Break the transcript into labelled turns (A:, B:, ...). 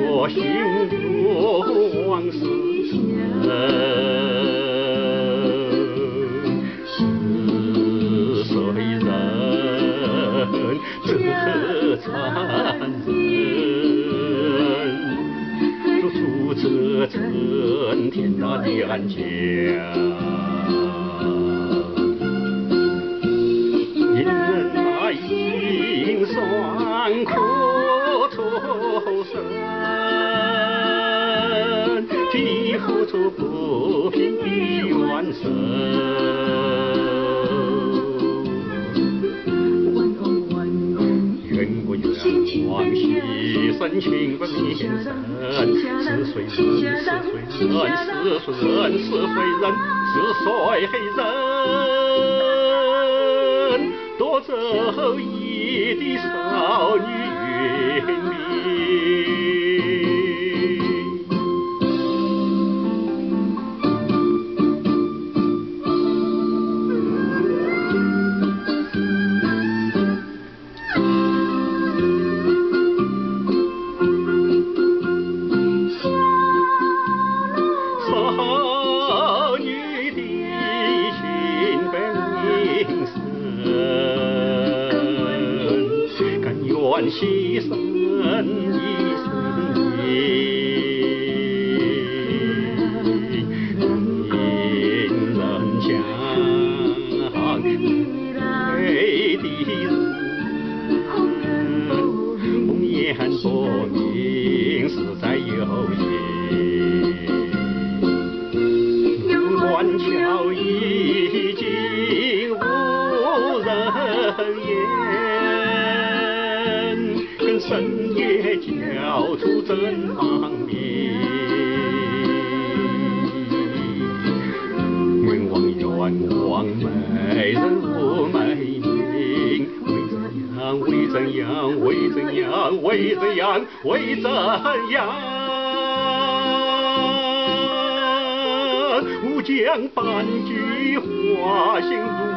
A: 我心如往事沉，是谁人这残忍？如出这震天大地安家件。苦出身，替付出不平的冤声。冤不冤枉牺牲情不牺牲，是谁人？是谁人？是谁人？是谁人？是谁人？夺走一的少女云里。西山一生命，令人将泪的人，红颜薄命实在有意，断桥一交出真芳名，冤枉冤枉美人无美名，为怎样为怎样为怎样为怎样为怎样？乌江半句话心。